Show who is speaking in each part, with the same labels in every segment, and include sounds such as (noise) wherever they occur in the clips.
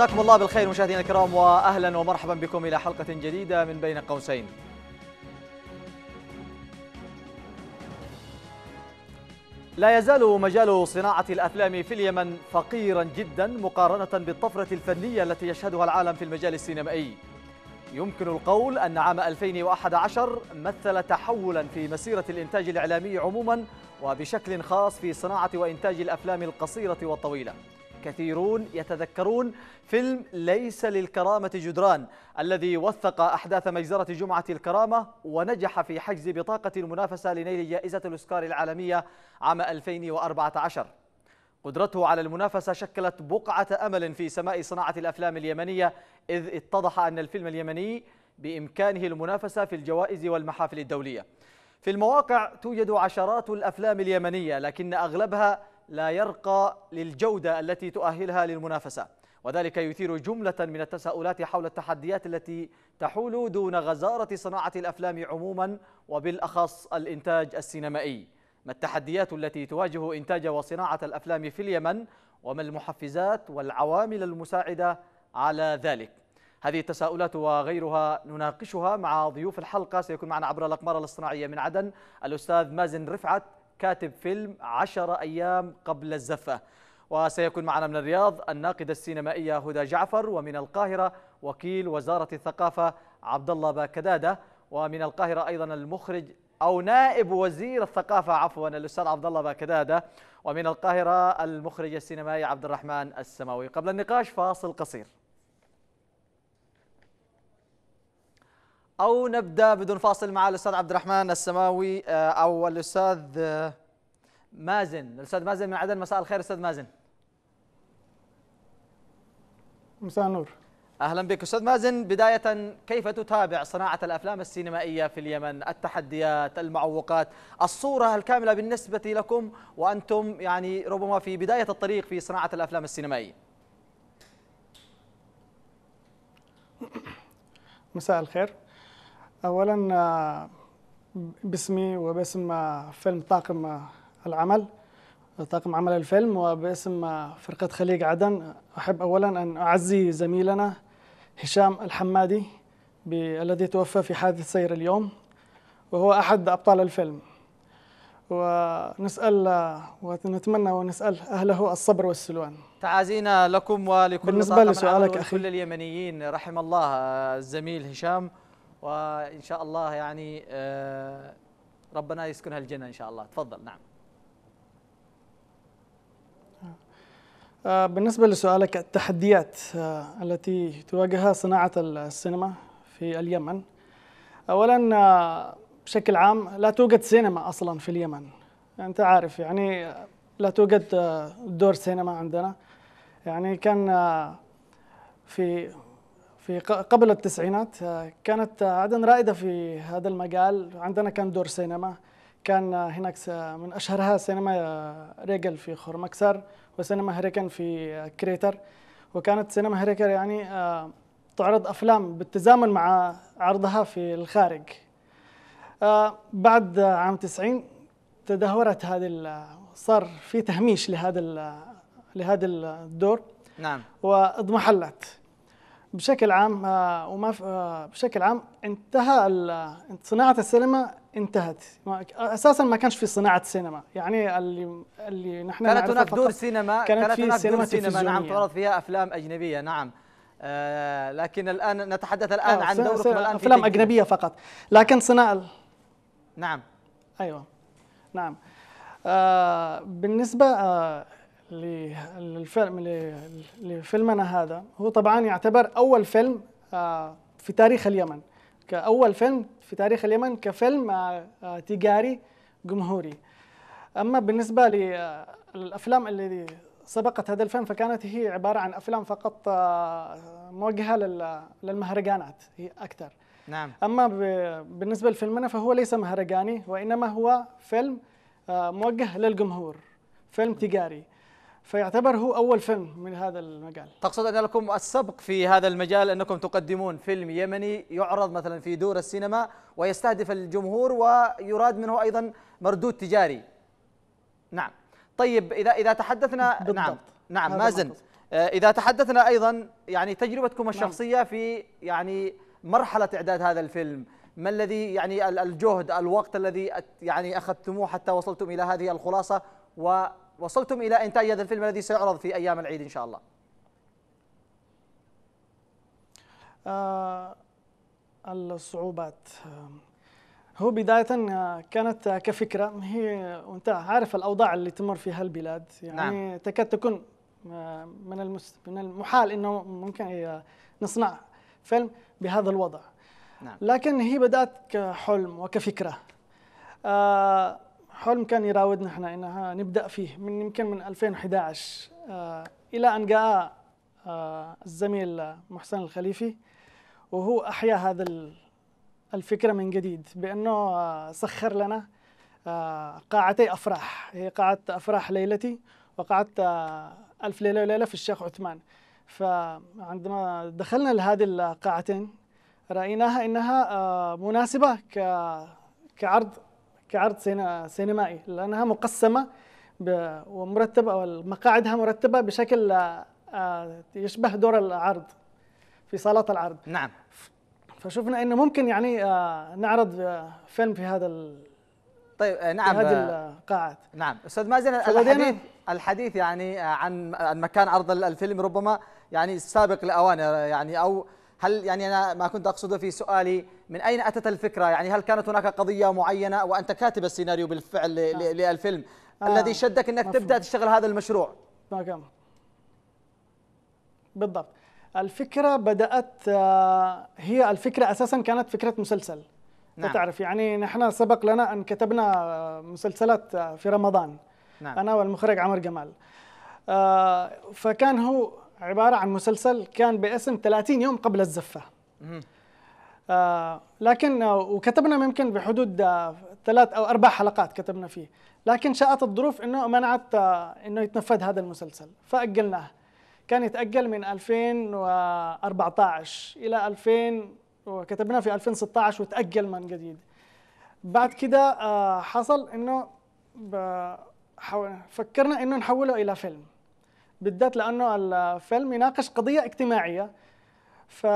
Speaker 1: مساكم الله بالخير مشاهدينا الكرام واهلا ومرحبا بكم إلى حلقة جديدة من بين قوسين. لا يزال مجال صناعة الأفلام في اليمن فقيرا جدا مقارنة بالطفرة الفنية التي يشهدها العالم في المجال السينمائي. يمكن القول أن عام 2011 مثل تحولا في مسيرة الإنتاج الإعلامي عموما وبشكل خاص في صناعة وإنتاج الأفلام القصيرة والطويلة. كثيرون يتذكرون فيلم ليس للكرامة جدران الذي وثق أحداث مجزرة جمعة الكرامة ونجح في حجز بطاقة المنافسة لنيل جائزة الأوسكار العالمية عام 2014 قدرته على المنافسة شكلت بقعة أمل في سماء صناعة الأفلام اليمنية إذ اتضح أن الفيلم اليمني بإمكانه المنافسة في الجوائز والمحافل الدولية. في المواقع توجد عشرات الأفلام اليمنية لكن أغلبها لا يرقى للجودة التي تؤهلها للمنافسة. وذلك يثير جملة من التساؤلات حول التحديات التي تحول دون غزارة صناعة الأفلام عموما وبالأخص الإنتاج السينمائي. ما التحديات التي تواجه إنتاج وصناعة الأفلام في اليمن وما المحفزات والعوامل المساعدة على ذلك؟ هذه التساؤلات وغيرها نناقشها مع ضيوف الحلقة. سيكون معنا عبر الأقمار الاصطناعية من عدن الأستاذ مازن رفعت كاتب فيلم عشر أيام قبل الزفة. وسيكون معنا من الرياض الناقدة السينمائية هدى جعفر ومن القاهرة وكيل وزارة الثقافة عبد الله باكدادة ومن القاهرة أيضا المخرج أو نائب وزير الثقافة عفوا الأستاذ عبد الله باكدادة ومن القاهرة المخرج السينمائي عبد الرحمن السماوي. قبل النقاش فاصل قصير. أو نبدأ بدون فاصل مع الأستاذ عبد الرحمن السماوي أو الأستاذ مازن. الأستاذ مازن من عدن مساء الخير أستاذ مازن.
Speaker 2: مساء النور.
Speaker 1: أهلا بك. أستاذ مازن بداية كيف تتابع صناعة الأفلام السينمائية في اليمن؟ التحديات المعوقات الصورة الكاملة بالنسبة لكم وأنتم يعني ربما في بداية الطريق في صناعة الأفلام السينمائية.
Speaker 2: مساء الخير. اولا باسمي وباسم فيلم طاقم العمل. طاقم عمل الفيلم وباسم فرقة خليج عدن. أحب أولا أن أعزي زميلنا هشام الحمادي الذي توفى في حادث سير اليوم وهو أحد أبطال الفيلم. ونسأل ونتمنى ونسأل أهله الصبر والسلوان.
Speaker 1: تعازينا لكم ولكل
Speaker 2: بالنسبة لسؤالك
Speaker 1: أخي. كل اليمنيين رحم الله الزميل هشام. وإن شاء الله يعني ربنا يسكنها الجنة إن شاء الله. تفضل. نعم.
Speaker 2: بالنسبة لسؤالك التحديات التي تواجهها صناعة السينما في اليمن. أولا بشكل عام لا توجد سينما أصلا في اليمن. أنت عارف يعني لا توجد دور سينما عندنا. يعني كان في في قبل التسعينات كانت عدن رائدة في هذا المجال. عندنا كان دور سينما. كان هناك من أشهرها سينما ريجل في خرمكسر وسينما هريكن في كريتر. وكانت سينما هريكن يعني تعرض أفلام بالتزامن مع عرضها في الخارج. بعد عام 90 تدهورت هذه صار في تهميش لهذا لهذا الدور.
Speaker 1: نعم.
Speaker 2: وأضمحلت. بشكل عام وما بشكل عام انتهى صناعة السينما انتهت. أساسا ما كانش في صناعة سينما. يعني اللي اللي نحن
Speaker 1: كانت هناك دور سينما
Speaker 2: كانت,
Speaker 1: كانت
Speaker 2: في
Speaker 1: هناك
Speaker 2: سينما
Speaker 1: دور سينما نعم. تعرض فيها أفلام أجنبية نعم. آه لكن الآن نتحدث الآن
Speaker 2: آه،
Speaker 1: عن
Speaker 2: سينما-
Speaker 1: دوركم الآن في أفلام.
Speaker 2: أجنبية فقط. لكن صناعه
Speaker 1: نعم.
Speaker 2: أيوه. نعم. آه بالنسبة آه للفيلم لفيلمنا هذا. هو طبعا يعتبر أول فيلم آه في تاريخ اليمن. كأول فيلم في تاريخ اليمن كفيلم آه آه تجاري جمهوري. أما بالنسبة للافلام اللي سبقت هذا الفيلم فكانت هي عبارة عن أفلام فقط موجهة لل- للمهرجانات هي أكثر.
Speaker 1: نعم.
Speaker 2: أما بالنسبة لفيلمنا فهو ليس مهرجاني وإنما هو فيلم موجه للجمهور فيلم تجاري. فيعتبر هو أول فيلم من هذا المجال.
Speaker 1: تقصد أن لكم السبق في هذا المجال أنكم تقدمون فيلم يمني يعرض مثلا في دور السينما ويستهدف الجمهور ويراد منه أيضا مردود تجاري. نعم. طيب اذا إذا تحدثنا
Speaker 2: بالضبط.
Speaker 1: نعم. نعم مازن.
Speaker 2: المقصد.
Speaker 1: إذا تحدثنا أيضا يعني تجربتكم نعم. الشخصية في يعني مرحلة إعداد هذا الفيلم. ما الذي يعني الجهد الوقت الذي يعني أخذتموه حتى وصلتم إلى هذه الخلاصة؟ ووصلتم إلى إنتاج هذا الفيلم الذي سيعرض في أيام العيد إن شاء الله.
Speaker 2: آه الصعوبات. هو بداية كانت كفكرة. هي وأنت عارف الأوضاع اللي تمر فيها البلاد يعني نعم. تكاد تكون من المس من المحال إنه ممكن نصنع فيلم بهذا الوضع. نعم. لكن هي بدأت كحلم وكفكرة. آه حلم كان يراودنا إحنا إنها نبدأ فيه من يمكن من 2011 آه إلى أن جاء آه الزميل محسن الخليفي وهو أحيا هذا الفكرة من جديد بأنه آه سخر لنا قاعتي أفراح. هي قاعة أفراح ليلتي وقاعة ألف ليلة وليلة في الشيخ عثمان. فعندما دخلنا لهذه القاعتين رأيناها إنها آه، مناسبة كعرض كعرض سينمائي لأنها مقسمة ومرتبة ومقاعدها مرتبة بشكل آه، يشبه دور العرض في صالات العرض.
Speaker 1: نعم.
Speaker 2: فشفنا إنه ممكن يعني آه، نعرض فيلم في هذا
Speaker 1: طيب آه، نعم في هذه
Speaker 2: آه، القاعات.
Speaker 1: نعم. أستاذ مازن الحديث الحديث يعني آه، عن مكان عرض الفيلم ربما يعني سابق لأوانه يعني أو هل يعني أنا ما كنت أقصده في سؤالي من أين أتت الفكرة يعني هل كانت هناك قضية معينة وأنت كاتب السيناريو بالفعل آه. للفيلم آه. الذي شدك إنك مفهوم. تبدأ تشتغل هذا المشروع
Speaker 2: ما كان بالضبط الفكرة بدأت هي الفكرة أساسا كانت فكرة مسلسل نعم. تعرف يعني نحن سبق لنا أن كتبنا مسلسلات في رمضان نعم. أنا والمخرج عمر جمال آه فكان هو عبارة عن مسلسل كان باسم 30 يوم قبل الزفة. آه لكن آه وكتبنا ممكن بحدود آه ثلاث أو أربع حلقات كتبنا فيه. لكن شاءت الظروف أنه منعت آه أنه يتنفذ هذا المسلسل. فأجلناه. كان يتأجل من 2014 إلى 2000 وكتبناه في 2016 وتأجل من جديد. بعد كده آه، حصل إنه فكرنا إنه نحوله إلى فيلم. بالذات لأنه الفيلم يناقش قضية اجتماعية. ف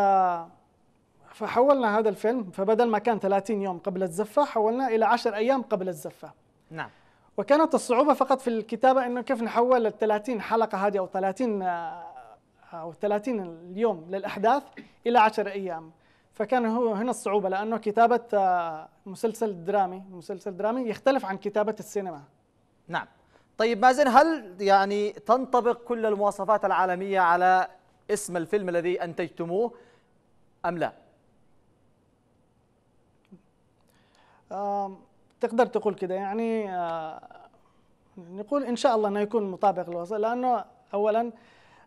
Speaker 2: فحولنا هذا الفيلم فبدل ما كان 30 يوم قبل الزفة حولناه إلى 10 أيام قبل الزفة.
Speaker 1: نعم.
Speaker 2: وكانت الصعوبة فقط في الكتابة إنه كيف نحول ال 30 حلقة هذه أو 30 آه، أو 30 اليوم للأحداث إلى 10 أيام. فكان هو هنا الصعوبة لأنه كتابة آه، مسلسل درامي مسلسل درامي يختلف عن كتابة السينما.
Speaker 1: نعم. طيب مازن هل يعني تنطبق كل المواصفات العالمية على اسم الفيلم الذي أنتجتموه أم لا؟
Speaker 2: تقدر تقول كده. يعني آه، نقول إن شاء الله أنه يكون مطابق للوصف لأنه أولا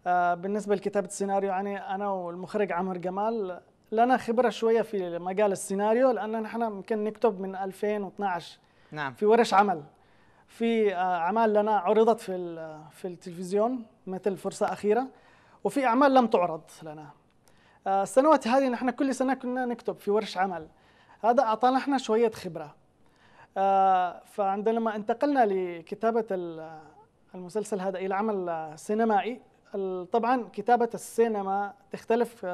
Speaker 2: آه، بالنسبة لكتابة السيناريو يعني أنا والمخرج عمر جمال لنا خبرة شوية في مجال السيناريو لأن نحن ممكن نكتب من 2012
Speaker 1: نعم.
Speaker 2: في ورش عمل. في آه، أعمال لنا عرضت في في التلفزيون مثل فرصة أخيرة وفي أعمال لم تعرض لنا. آه، السنوات هذه نحن كل سنة كنا نكتب في ورش عمل. هذا أعطانا إحنا شوية خبرة. آه، فعندما انتقلنا لكتابة المسلسل هذا إلى عمل سينمائي طبعا كتابة السينما تختلف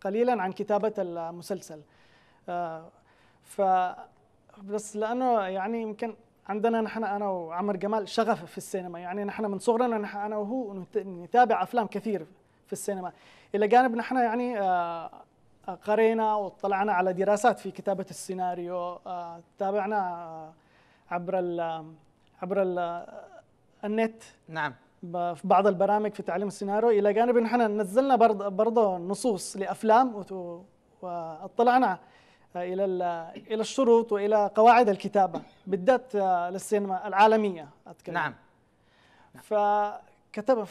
Speaker 2: قليلا عن كتابة المسلسل. ف بس لأنه يعني يمكن عندنا نحن أنا وعمر جمال شغف في السينما. يعني نحن من صغرنا نحن أنا وهو نتابع أفلام كثير في السينما. إلى جانب نحن يعني آه، قرينا واطلعنا على دراسات في كتابة السيناريو آه، تابعنا عبر ال عبر ال النت.
Speaker 1: نعم.
Speaker 2: في بعض البرامج في تعليم السيناريو. إلى جانب ان إحنا نزلنا برضه نصوص لأفلام واطلعنا إلى إلى الشروط وإلى قواعد الكتابة بالذات للسينما العالمية
Speaker 1: أتكلم. نعم.
Speaker 2: فكتب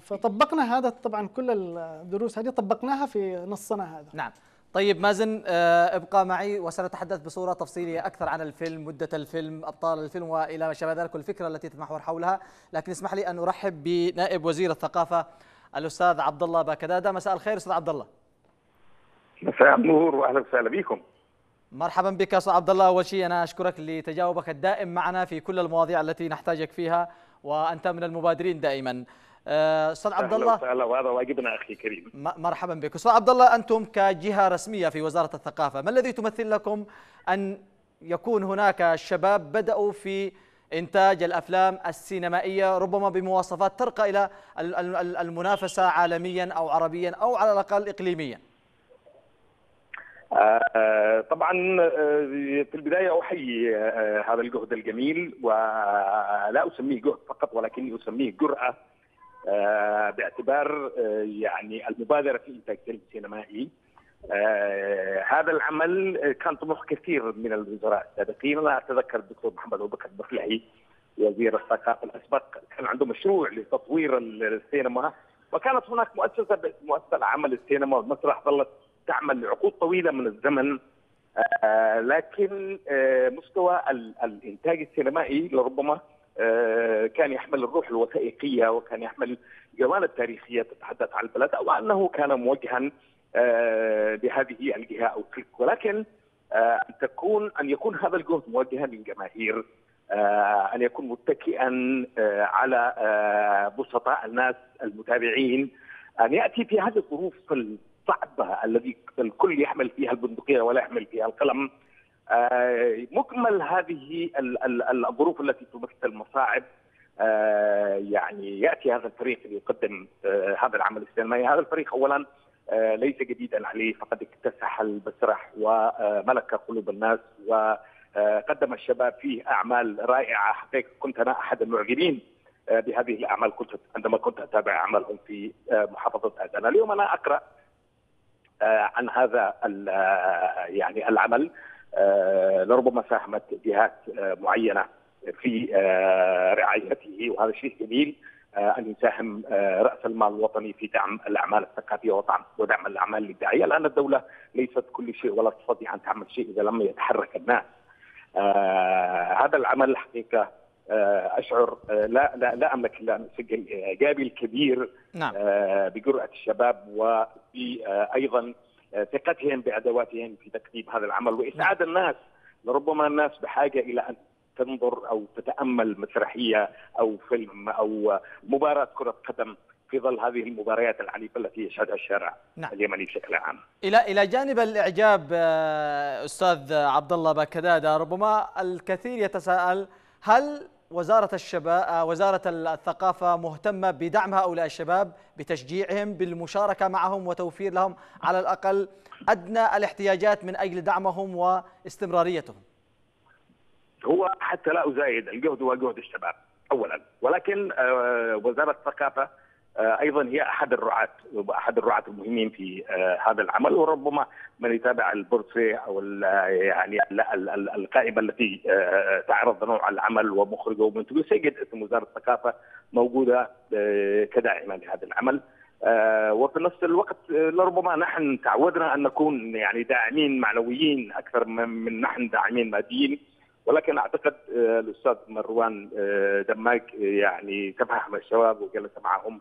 Speaker 2: فطبقنا هذا طبعا كل الدروس هذه طبقناها في نصنا هذا.
Speaker 1: نعم. طيب مازن آه، ابقى معي وسنتحدث بصورة تفصيلية أكثر عن الفيلم مدة الفيلم أبطال الفيلم وإلى ما شابه ذلك والفكرة التي تتمحور حولها. لكن اسمح لي أن أرحب بنائب وزير الثقافة الأستاذ عبد الله باكدادة. مساء الخير أستاذ عبد الله.
Speaker 3: مساء النور وأهلا وسهلا بكم.
Speaker 1: مرحبا بك أستاذ عبد الله. أول شيء أنا أشكرك لتجاوبك الدائم معنا في كل المواضيع التي نحتاجك فيها وأنت من المبادرين دائما. آه، أستاذ عبد الله.
Speaker 3: وسهلا وهذا واجبنا أخي كريم
Speaker 1: مرحبا بك. أستاذ عبد الله أنتم كجهة رسمية في وزارة الثقافة ما الذي تمثل لكم أن يكون هناك شباب بدأوا في إنتاج الأفلام السينمائية ربما بمواصفات ترقى إلى المنافسة عالميا أو عربيا أو على الأقل اقليميا؟
Speaker 3: آه، طبعا آه، في البداية أحيي هذا الجهد الجميل ولا أسميه جهد فقط ولكني أسميه جرأة آه، باعتبار آه، يعني المبادرة في إنتاج فيلم سينمائي. آه، هذا العمل كان طموح كثير من الوزراء السابقين. أنا أتذكر الدكتور محمد أبو بكر البفلحي وزير الثقافة الأسبق كان عنده مشروع لتطوير السينما وكانت هناك مؤسسة مؤسسة لعمل السينما والمسرح ظلت تعمل لعقود طويلة من الزمن. لكن مستوى الإنتاج السينمائي لربما آه، كان يحمل الروح الوثائقية وكان يحمل جوانب تاريخية تتحدث عن البلد أو أنه كان موجها آه، بهذه الجهة أو تلك. ولكن آه، أن تكون أن يكون هذا الجهد موجها للجماهير أن يكون متكئا على بسطاء الناس المتابعين أن يأتي في هذه الظروف الصعبه الذي الكل يحمل فيها البندقية ولا يحمل فيها القلم. آه، مكمل هذه الظروف التي تمثل مصاعب آه، يعني يأتي هذا الفريق ليقدم آه، هذا العمل السينمائي، هذا الفريق اولا ليس جديدا عليه فقد اكتسح المسرح وملك قلوب الناس وقدم الشباب فيه أعمال رائعة. حقيقة كنت أنا أحد المعجبين بهذه الأعمال. كنت عندما كنت أتابع أعمالهم في محافظة ادنا، اليوم أنا أقرأ عن هذا يعني العمل آه، لربما ساهمت جهات آه، معينة في آه، رعايته وهذا شيء جميل أن يساهم رأس المال الوطني في دعم الأعمال الثقافية ودعم ودعم الأعمال الإبداعية لأن الدولة ليست كل شيء ولا تستطيع أن تعمل شيء إذا لم يتحرك الناس. هذا العمل الحقيقة أشعر لا لا لا أملك إلا أن اسجل ايجابي الكبير نعم. بجرأة الشباب وفي أيضا ثقتهم بأدواتهم في تقديم هذا العمل وإسعاد الناس لربما الناس بحاجة إلى أن تنظر أو تتأمل مسرحية أو فيلم أو مباراة كرة قدم في ظل هذه المباريات العنيفة التي يشهدها الشارع نعم. اليمني بشكل عام.
Speaker 1: إلى إلى جانب الإعجاب آه، أستاذ عبد الله بكداده ربما الكثير يتساءل هل وزارة الشباب آه، وزارة الثقافة مهتمة بدعم هؤلاء الشباب بتشجيعهم بالمشاركة معهم وتوفير لهم على الأقل أدنى الاحتياجات من أجل دعمهم واستمراريتهم.
Speaker 3: هو حتى لا أزايد الجهد هو جهد الشباب أولا. ولكن آه، وزارة الثقافة أيضا هي أحد الرعاة واحد الرعاة المهمين في آه، هذا العمل وربما من يتابع البورصه أو يعني القائمة التي آه، تعرض نوع العمل ومخرجه ومنتجه سيجد اسم وزارة الثقافة موجودة كداعمة لهذا العمل. وفي نفس الوقت لربما نحن تعودنا أن نكون يعني داعمين معنويين أكثر من نحن داعمين ماديين. ولكن أعتقد الأستاذ مروان دماك يعني تفهم الشباب وجلس معهم.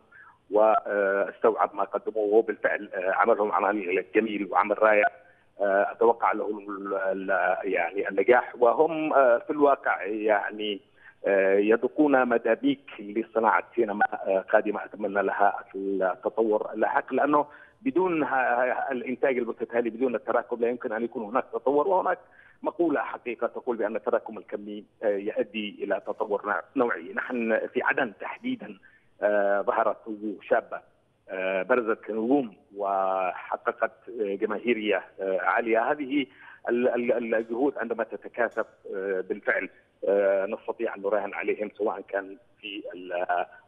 Speaker 3: واستوعب ما قدموه وهو بالفعل آه، عملهم عمل جميل وعمل رائع. آه، أتوقع له يعني النجاح. وهم آه، في الواقع يعني يدقون مدابيك لصناعة سينما قادمة. أتمنى لها التطور اللاحق لأنه بدون الإنتاج المتتالي بدون التراكم لا يمكن أن يكون هناك تطور. وهناك مقولة حقيقة تقول بأن التراكم الكمي يؤدي إلى تطور نوعي. نحن في عدن تحديدا ظهرت وجوه شابة آه، برزت كنجوم وحققت جماهيرية آه، عالية. هذه الجهود عندما تتكاثف بالفعل نستطيع أن نراهن عليهم سواء كان في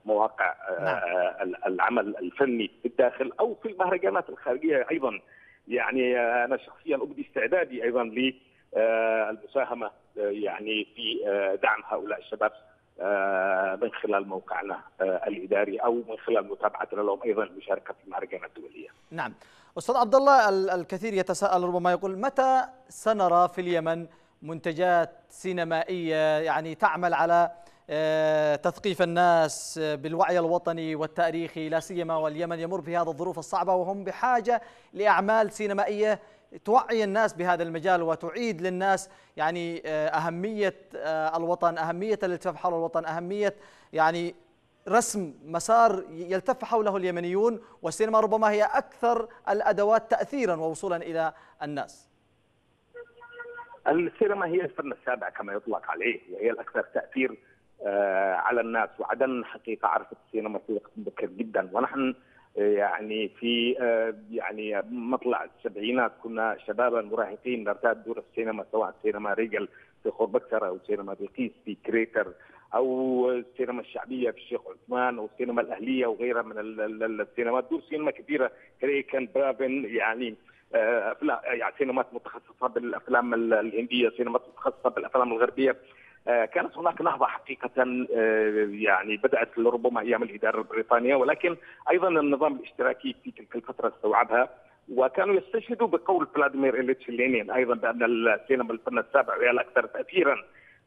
Speaker 3: مواقع نعم. العمل الفني في الداخل أو في المهرجانات الخارجية أيضا. يعني أنا شخصيا أبدي استعدادي أيضا للمساهمه يعني في دعم هؤلاء الشباب. آه، من خلال موقعنا آه، الإداري أو من خلال متابعتنا لهم أيضا المشاركه في المهرجانات الدولية.
Speaker 1: نعم. أستاذ عبد الله الكثير يتساءل ربما يقول متى سنرى في اليمن منتجات سينمائية يعني تعمل على آه، تثقيف الناس بالوعي الوطني والتاريخي لا سيما واليمن يمر بهذه الظروف الصعبة وهم بحاجة لأعمال سينمائية توعي الناس بهذا المجال وتعيد للناس يعني آه، أهمية آه، الوطن أهمية الالتفاف حول الوطن أهمية يعني رسم مسار يلتف حوله اليمنيون والسينما ربما هي أكثر الأدوات تأثيرا ووصولا إلى الناس.
Speaker 3: السينما هي الفن السابع كما يطلق عليه وهي الأكثر تأثير آه، على الناس. وعدن حقيقة عرفت السينما في وقت مبكر جدا. ونحن يعني في آه، يعني مطلع السبعينات كنا شبابا مراهقين نرتاد دور السينما سواء سينما ريجل في خرمكسر أو سينما بلقيس في كريتر أو السينما الشعبية في الشيخ عثمان أو السينما الأهلية وغيرها من السينمات. دور سينما كبيرة كان برافن يعني آه، افلام يعني سينمات متخصصة بالأفلام الهندية سينمات متخصصة بالأفلام الغربية. كانت هناك نهضة حقيقية آه، يعني بدأت لربما أيام الإدارة البريطانية ولكن أيضا النظام الاشتراكي في تلك الفترة استوعبها وكانوا يستشهدوا بقول فلاديمير إليتش لينين أيضا بأن السينما الفن السابع هي الاكثر تاثيرا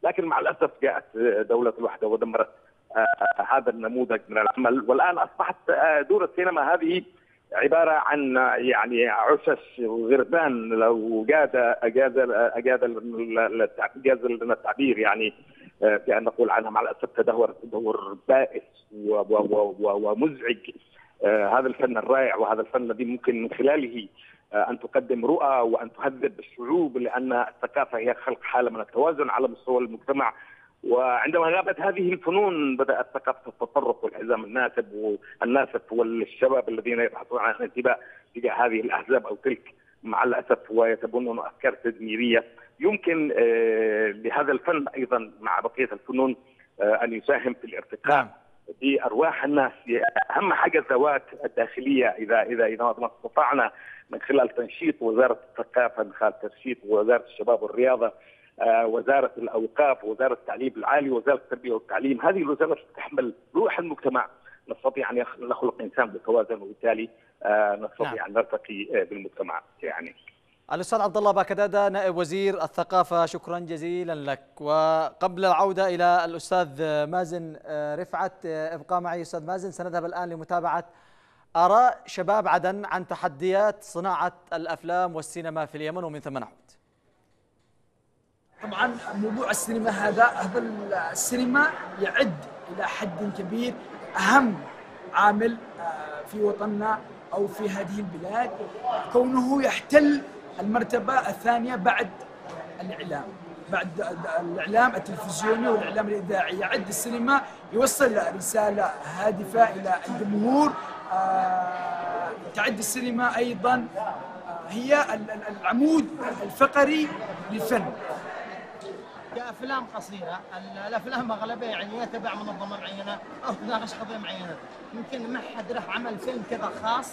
Speaker 3: لكن مع الأسف جاءت دولة الوحده ودمرت آه، هذا النموذج من العمل والآن أصبحت دور السينما هذه عبارة عن يعني عشش وغربان لو جاز اجاز اجاز اجاز لنا التعبير يعني في أن نقول عنها مع الاسف تدهور تدهور بائس ومزعج. هذا الفن الرائع وهذا الفن الذي ممكن من خلاله أن تقدم رؤى وأن تهذب الشعوب لأن الثقافة هي خلق حالة من التوازن على مستوى المجتمع. وعندما غابت هذه الفنون بدأت ثقافة التطرف والحزام الناسب والناسف والشباب الذين يبحثون عن الانتباه تجاه هذه الأحزاب أو تلك. مع الأسف ويتبنون أفكار تدميرية. يمكن آه، لهذا الفن أيضا مع بقية الفنون آه، أن يساهم في الارتقاء نعم. بأرواح الناس. أهم حاجة الذوات الداخلية. إذا إذا إذا ما استطعنا من خلال تنشيط وزارة الثقافة من خلال تنشيط وزارة الشباب والرياضة وزارة الأوقاف وزارة التعليم العالي وزارة التربية والتعليم هذه الوزارات تحمل روح المجتمع. نستطيع أن نخلق إنسان متوازن وبالتالي آه، نستطيع نعم. أن نرتقي آه، بالمجتمع. يعني
Speaker 1: الأستاذ عبد الله باكدادة نائب وزير الثقافة شكرا جزيلا لك. وقبل العودة إلى الأستاذ مازن رفعت ابقى معي. أستاذ مازن سنذهب الآن لمتابعة آراء شباب عدن عن تحديات صناعة الأفلام والسينما في اليمن ومن ثم نعود.
Speaker 4: طبعا موضوع السينما هذا هذا السينما يعد إلى حد كبير أهم عامل آه، في وطننا أو في هذه البلاد كونه يحتل المرتبة الثانية بعد الإعلام بعد الإعلام التلفزيوني والإعلام الإذاعي. يعد السينما يوصل رسالة هادفة إلى الجمهور آه، تعد السينما أيضا آه، هي العمود الفقري للفن.
Speaker 5: كافلام قصيرة. الأفلام أغلبها يعني تبع منظمة معينة أو تناقش قضية معينة. يمكن ما حد راح عمل فيلم كذا خاص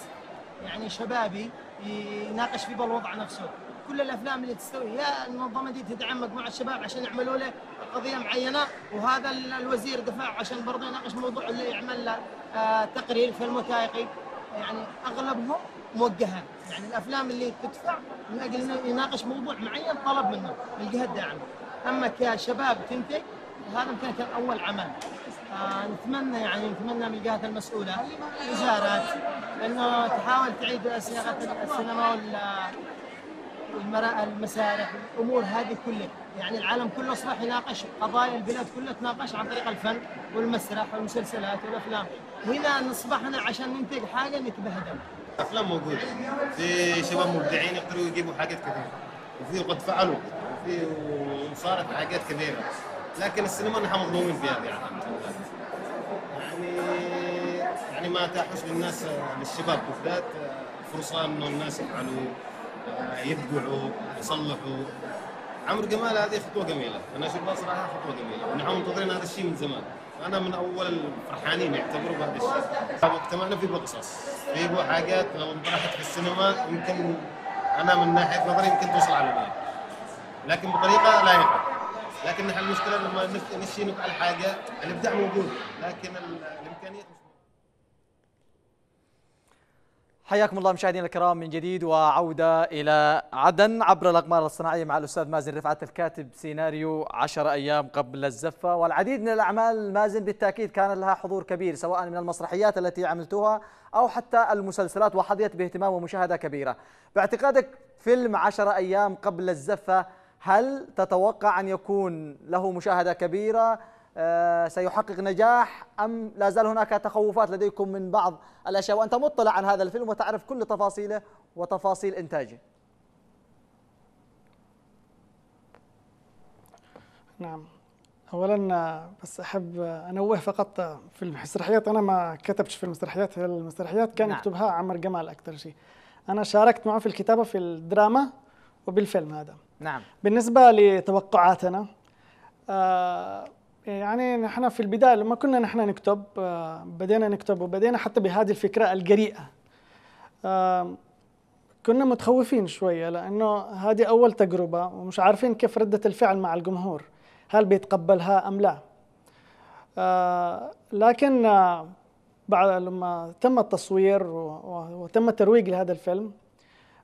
Speaker 5: يعني شبابي يناقش فيه بالوضع نفسه. كل الأفلام اللي تستوي يا المنظمة دي تدعم مجموعه شباب عشان يعملوا له قضية معينة وهذا الوزير دفع عشان برضه يناقش موضوع اللي يعمل له آه تقرير فيلم وثائقي يعني أغلبهم موجهة. يعني الأفلام اللي تدفع من أجل يناقش موضوع معين طلب منه الجهة الداعمة. أما كشباب تنتج هذا يمكن كان أول عمل. آه نتمنى يعني نتمنى من الجهات المسؤولة وزارات إنه تحاول تعيد صياغة السينما والمسارح الأمور هذه كلها. يعني العالم كله اصبح يناقش قضايا البلاد كلها تناقش عن طريق الفن والمسرح والمسلسلات والأفلام. وهنا اصبحنا عشان ننتج حاجة نتبهدل.
Speaker 6: افلام موجودة. في شباب مبدعين يقدروا يجيبوا حاجات كثيرة. وفي قد فعلوا. وفي وصارت حاجات كثيرة. لكن السينما نحن مظلومين فيها يعني. يعني يعني ما تحوش للناس للشباب بالذات. فرصه إنه الناس يفعلوا يبقعوا يصلحوا. عمرو جمال هذه خطوة جميلة. أنا أشوفها صراحة خطوة جميلة. ونحن منتظرين هذا الشيء من زمان. أنا من أول الفرحانين يعتبروا بهذا الشيء. مجتمعنا في قصص في حاجات لو انطرحت في السينما يمكن أنا من ناحية نظري يمكن توصل على البلد. لكن بطريقة لايقة. لكن نحن المشكلة لما نمشي نفعل حاجة. الإبداع موجود لكن الامكانيات مش
Speaker 1: حياكم الله مشاهدينا الكرام من جديد وعودة إلى عدن عبر الأقمار الصناعية مع الأستاذ مازن رفعت الكاتب سيناريو عشر أيام قبل الزفة. والعديد من الأعمال مازن بالتأكيد كان لها حضور كبير سواء من المسرحيات التي عملتوها أو حتى المسلسلات وحظيت باهتمام ومشاهدة كبيرة. باعتقادك فيلم عشر أيام قبل الزفة هل تتوقع أن يكون له مشاهدة كبيرة؟ آه، سيحقق نجاح؟ أم لا زال هناك تخوفات لديكم من بعض الأشياء؟ وأنت مطلع عن هذا الفيلم وتعرف كل تفاصيله وتفاصيل إنتاجه.
Speaker 2: نعم. اولا بس أحب أنوه فقط في المسرحيات أنا ما كتبتش في المسرحيات. المسرحيات كان
Speaker 1: نعم.
Speaker 2: يكتبها عمر جمال أكثر شيء. أنا شاركت معه في الكتابة في الدراما وبالفيلم هذا.
Speaker 1: نعم.
Speaker 2: بالنسبة لتوقعاتنا آه يعني نحن في البداية لما كنا نحن نكتب آه بدينا نكتب وبدينا حتى بهذه الفكرة الجريئة آه كنا متخوفين شوية لأنه هذه أول تجربة ومش عارفين كيف ردة الفعل مع الجمهور هل بيتقبلها أم لا لكن بعد لما تم التصوير وتم الترويج لهذا الفيلم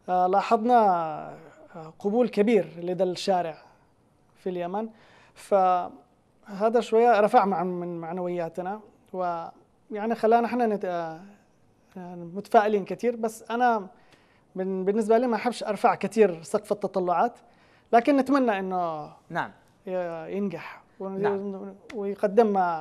Speaker 2: لاحظنا قبول كبير لدى الشارع في اليمن. فهذا شوية رفع مع من معنوياتنا ويعني خلانا إحنا نت... آه، آه، متفائلين كثير. بس أنا من بالنسبة لي ما أحبش أرفع كثير سقف التطلعات لكن نتمنى إنه
Speaker 1: نعم.
Speaker 2: ينجح
Speaker 1: نعم.
Speaker 2: ويقدم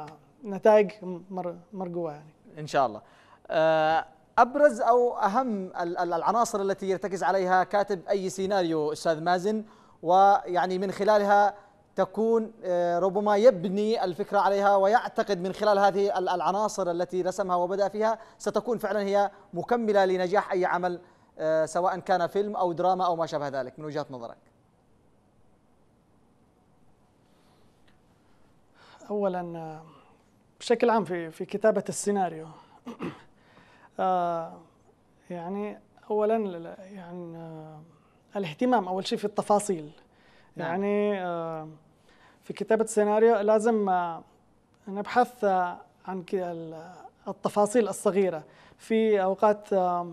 Speaker 2: نتائج مر- مرجوة يعني.
Speaker 1: إن شاء الله. آه، أبرز أو أهم ال- ال- العناصر التي يرتكز عليها كاتب أي سيناريو أستاذ مازن. ويعني من خلالها تكون آه، ربما يبني الفكرة عليها ويعتقد من خلال هذه ال- العناصر التي رسمها وبدأ فيها ستكون فعلا هي مكملة لنجاح أي عمل آه، سواء كان فيلم أو دراما أو ما شابه ذلك. من وجهة نظرك.
Speaker 2: اولا آه، بشكل عام في في كتابة السيناريو يعني اولا يعني آه، الاهتمام أول شيء في التفاصيل.
Speaker 1: نعم.
Speaker 2: يعني آه، في كتابة السيناريو لازم آه، نبحث آه، عن التفاصيل الصغيرة. في أوقات آه،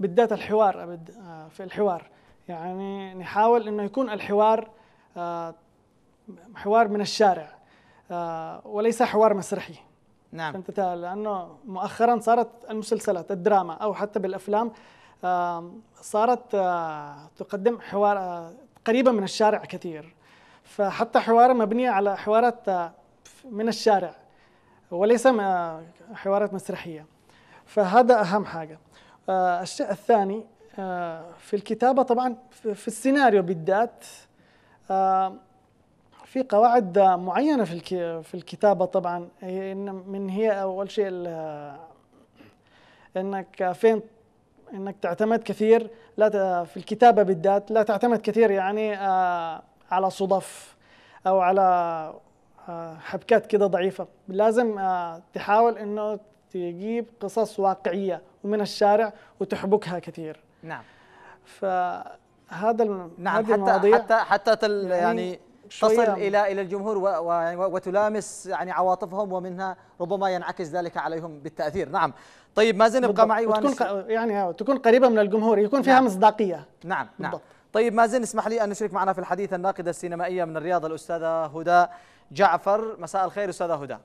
Speaker 2: بالذات الحوار آه، في الحوار. يعني نحاول إنه يكون الحوار آه، حوار من الشارع آه، وليس حوار مسرحي.
Speaker 1: نعم.
Speaker 2: فهمت تا- لأنه مؤخرا صارت المسلسلات الدراما أو حتى بالأفلام صارت آه، تقدم حوار آه، قريبة من الشارع كثير. فحتى حوار مبنيه على حوارات آه، من الشارع وليس حوارات مسرحية. فهذا أهم حاجة. الشيء الثاني في الكتابة طبعا في السيناريو بالذات في قواعد معينة في في الكتابة طبعا. هي إن من هي أول شيء إنك فين إنك تعتمد كثير. لا في الكتابة بالذات لا تعتمد كثير يعني آه، على صدف أو على آه، حبكات كده ضعيفة. لازم آه، تحاول إنه تجيب قصص واقعية ومن الشارع وتحبكها كثير.
Speaker 1: نعم.
Speaker 2: فهذا
Speaker 1: نعم
Speaker 2: هذه
Speaker 1: حتى
Speaker 2: المواضيع.
Speaker 1: حتى حتى
Speaker 2: يعني
Speaker 1: يعني تصل إلى إلى الجمهور و و وتلامس يعني عواطفهم ومنها ربما ينعكس ذلك عليهم بالتأثير. نعم. طيب مازن ابقى. معي
Speaker 2: وتكون يعني تكون قريبة من الجمهور يكون فيها
Speaker 1: نعم.
Speaker 2: مصداقية.
Speaker 1: نعم نعم.
Speaker 2: بالضبط.
Speaker 1: طيب مازن اسمح لي أن نشرك معنا في الحديث الناقده السينمائية من الرياض الأستاذة هدى جعفر. مساء الخير أستاذة هدى.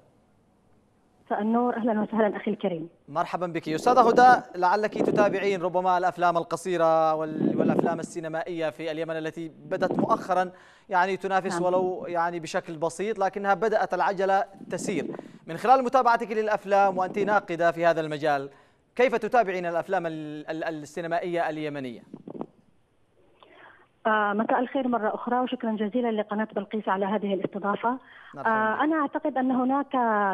Speaker 7: النور أهلا وسهلا أخي الكريم.
Speaker 1: مرحبا بك أستاذة هدى لعلك تتابعين ربما الأفلام القصيرة وال- والأفلام السينمائية في اليمن التي بدات مؤخرا يعني تنافس
Speaker 7: نعم.
Speaker 1: ولو يعني بشكل بسيط لكنها بدأت العجلة تسير. من خلال متابعتك للأفلام وأنت ناقدة في هذا المجال كيف تتابعين الأفلام ال- ال- السينمائية اليمنية؟
Speaker 7: آه مساء الخير مرة أخرى وشكرا جزيلا لقناة بلقيس على هذه الاستضافة. آه أنا أعتقد أن هناك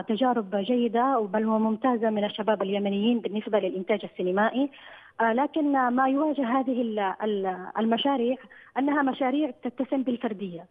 Speaker 7: تجارب جيدة بل وممتازة من الشباب اليمنيين بالنسبة للإنتاج السينمائي. آه لكن ما يواجه هذه ال- ال- المشاريع أنها مشاريع تتسم بالفردية.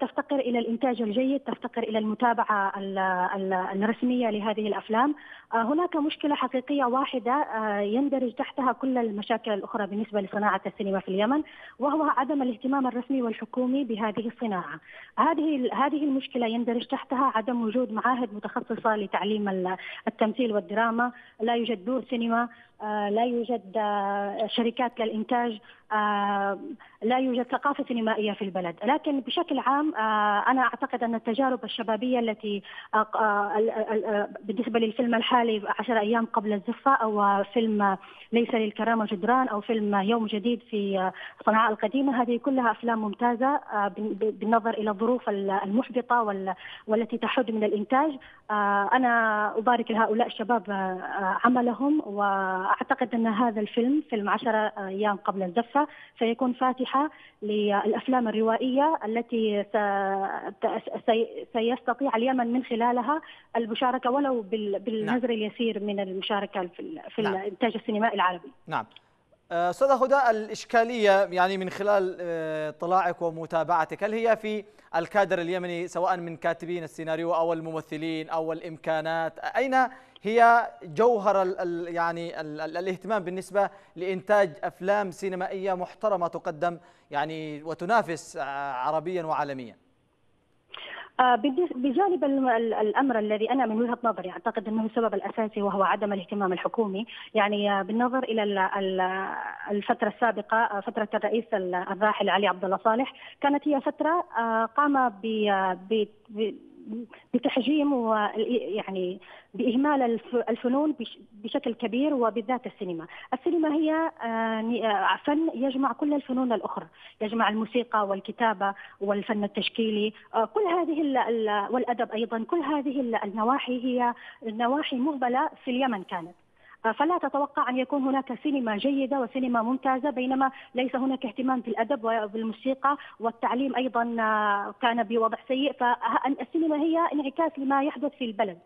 Speaker 7: تفتقر إلى الإنتاج الجيد، تفتقر إلى المتابعة ال- ال- الرسمية لهذه الأفلام. آه، هناك مشكلة حقيقية واحدة آه، يندرج تحتها كل المشاكل الأخرى بالنسبة لصناعة السينما في اليمن وهو عدم الاهتمام الرسمي والحكومي بهذه الصناعة. هذه هذه المشكلة يندرج تحتها عدم وجود معاهد متخصصة لتعليم ال- التمثيل والدراما، لا يوجد دور سينما، آه، لا يوجد شركات للإنتاج لا يوجد ثقافة سينمائية في البلد لكن بشكل عام أنا أعتقد أن التجارب الشبابية التي بالنسبة للفيلم الحالي عشر أيام قبل الزفة أو فيلم ليس للكرامة جدران أو فيلم يوم جديد في صنعاء القديمة. هذه كلها أفلام ممتازة بالنظر إلى الظروف المحبطة والتي تحد من الإنتاج. أنا أبارك لهؤلاء الشباب عملهم وأعتقد أن هذا الفيلم فيلم عشر أيام قبل الزفة سيكون فاتحة للأفلام الروائية التي سيستطيع اليمن من خلالها المشاركة ولو بالنزر نعم. اليسير من المشاركة في نعم. الإنتاج السينمائي العربي
Speaker 1: نعم آه، أستاذة هدى الإشكالية يعني من خلال آه، اطلاعك ومتابعتك هل هي في الكادر اليمني سواء من كاتبين السيناريو أو الممثلين أو الإمكانات أين هي جوهر ال يعني ال الاهتمام بالنسبة لإنتاج أفلام سينمائية محترمة تقدم يعني وتنافس عربيا وعالميا
Speaker 7: آه، بجانب الأمر الذي أنا من وجهة نظري أعتقد أنه السبب الأساسي وهو عدم الاهتمام الحكومي يعني آه، بالنظر إلى الفترة السابقة آه، فترة الرئيس الراحل علي عبد الله صالح كانت هي فترة قام ب بتحجيم ويعني بإهمال الفنون بشكل كبير وبالذات السينما، السينما هي آه، فن يجمع كل الفنون الأخرى، يجمع الموسيقى والكتابة والفن التشكيلي، آه، كل هذه والأدب أيضا، كل هذه النواحي هي نواحي مهمله في اليمن كانت. فلا تتوقع أن يكون هناك سينما جيدة وسينما ممتازة بينما ليس هناك اهتمام بالأدب وبالموسيقى والتعليم أيضا آه، كان بوضع سيء. فالسينما هي انعكاس لما يحدث في البلد.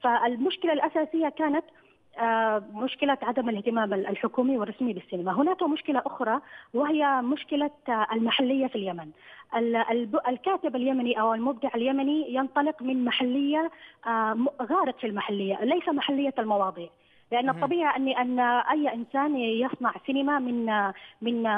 Speaker 7: فالمشكلة الأساسية كانت آه، مشكلة عدم الاهتمام الحكومي والرسمي بالسينما. هناك مشكلة أخرى وهي مشكلة آه، المحلية في اليمن. الكاتب اليمني أو المبدع اليمني ينطلق من محلية غارق في المحلية ليس محلية المواضيع. لأن الطبيعه ان أن أي إنسان يصنع سينما من من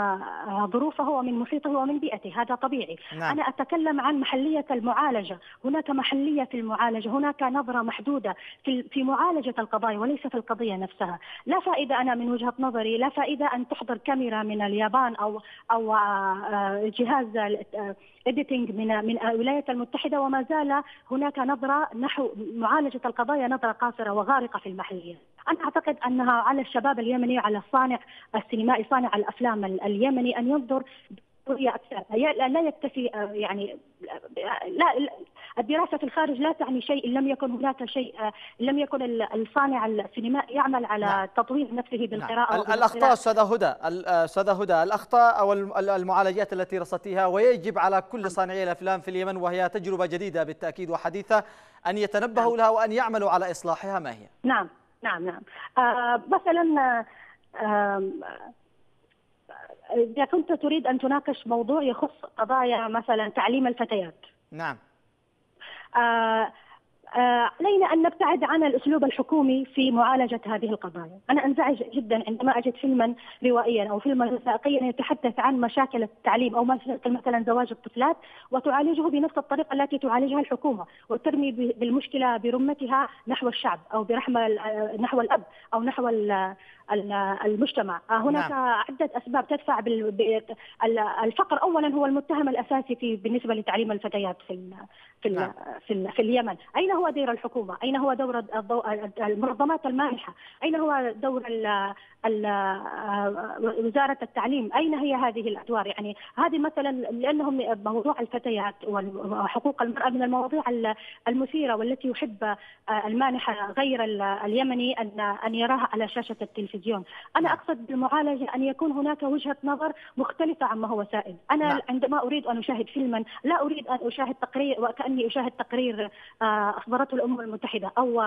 Speaker 7: ظروفه ومن محيطه ومن بيئته. هذا طبيعي. نعم. أنا أتكلم عن محلية المعالجة. هناك محلية في المعالجة. هناك نظرة محدودة في في معالجة القضايا وليس في القضية نفسها. لا فائدة أنا من وجهة نظري. لا فائدة أن تحضر كاميرا من اليابان أو أو آه، جهاز اديتنج من من الولايات المتحدة وما زال هناك نظرة نحو معالجة القضايا نظرة قاصرة وغارقة في المحليه. أنا أعتقد أنها على الشباب اليمني على الصانع السينمائي صانع الأفلام اليمني أن ينظر رؤية أكثر لا يكتفي آه، يعني لا الدراسة في الخارج لا تعني شيء إن لم يكن هناك شيء آه، لم يكن الصانع السينمائي يعمل على نعم. تطوير نفسه نعم. بالقراءة
Speaker 1: نعم. الأخطاء أستاذة هدى أستاذة هدى الأخطاء أو المعالجات التي رصدتيها ويجب على كل صانعي الأفلام في اليمن وهي تجربة جديدة بالتأكيد وحديثة أن يتنبهوا نعم. لها وأن يعملوا على إصلاحها ما هي؟
Speaker 7: نعم نعم نعم آه مثلا آه إذا كنت تريد أن تناقش موضوع يخص قضايا مثلا تعليم الفتيات.
Speaker 1: نعم.
Speaker 7: آه آه، علينا أن نبتعد عن الأسلوب الحكومي في معالجة هذه القضايا، أنا أنزعج جدا عندما أجد فيلما روائيا أو فيلما وثائقيا يتحدث عن مشاكل التعليم مشاكل مثلا زواج الطفلات وتعالجه بنفس الطريقة التي تعالجها الحكومة وترمي بالمشكلة برمتها نحو الشعب أو برحمة نحو الأب أو نحو المجتمع. آه، هناك نعم. عدة أسباب تدفع الفقر. أولا هو المتهم الأساسي في بالنسبة لتعليم الفتيات في في نعم. في, في اليمن. أين هو دور الحكومة؟ أين هو دور المنظمات المانحة أين هو دور وزارة التعليم؟ أين هي هذه الأدوار؟ يعني هذه مثلا لأنهم موضوع الفتيات وحقوق المرأة من المواضيع المثيرة والتي يحب المانحة غير اليمني أن أن يراها على شاشة التلفزيون. أنا نعم. أقصد بالمعالجة أن يكون هناك وجهة نظر مختلفة عما هو سائد أنا نعم. عندما أريد أن أشاهد فيلما لا أريد أن أشاهد تقرير وكأني أشاهد تقرير أصدرته الأمم المتحدة أو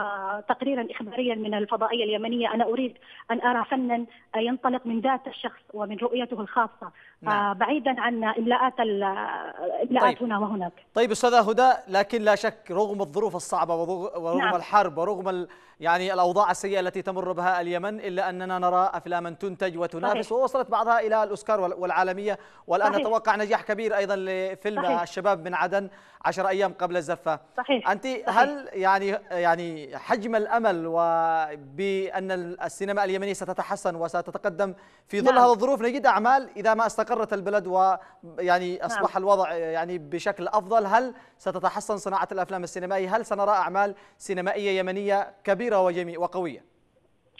Speaker 7: تقريرا إخباريا من الفضائية اليمنية أنا أريد أن أرى فنا ينطلق من ذات الشخص ومن رؤيته الخاصة نعم. بعيدا عن إملاءات الإملاءات طيب. هنا وهناك
Speaker 1: طيب أستاذة هدى لكن لا شك رغم الظروف الصعبة ورغم نعم. الحرب ورغم يعني الأوضاع السيئة التي تمر بها اليمن إلا أننا نرى أفلاما تنتج وتنافس
Speaker 7: صحيح.
Speaker 1: ووصلت بعضها إلى الأوسكار وال- والعالمية والآن
Speaker 7: صحيح.
Speaker 1: نتوقع نجاح كبير أيضا لفيلم
Speaker 7: صحيح.
Speaker 1: الشباب من عدن عشر أيام قبل الزفة
Speaker 7: صحيح
Speaker 1: أنت
Speaker 7: صحيح.
Speaker 1: هل يعني يعني حجم الأمل وبأن السينما اليمنية ستتحسن وستتقدم في ظل
Speaker 7: نعم.
Speaker 1: هذه الظروف نجد أعمال إذا ما استقرت البلد ويعني أصبح الوضع يعني بشكل أفضل هل ستتحسن صناعة الأفلام السينمائية. هل سنرى أعمال سينمائية يمنية كبيرة وقوية؟